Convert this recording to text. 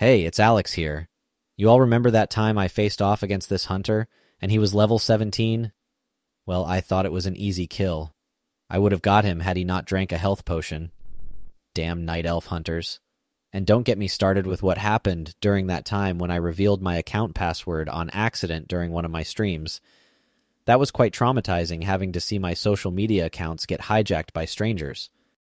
Hey, it's Alex here. You all remember that time I faced off against this hunter, and he was level 17? Well, I thought it was an easy kill. I would have got him had he not drank a health potion. Damn night elf hunters. And don't get me started with what happened during that time when I revealed my account password on accident during one of my streams. That was quite traumatizing having to see my social media accounts get hijacked by strangers.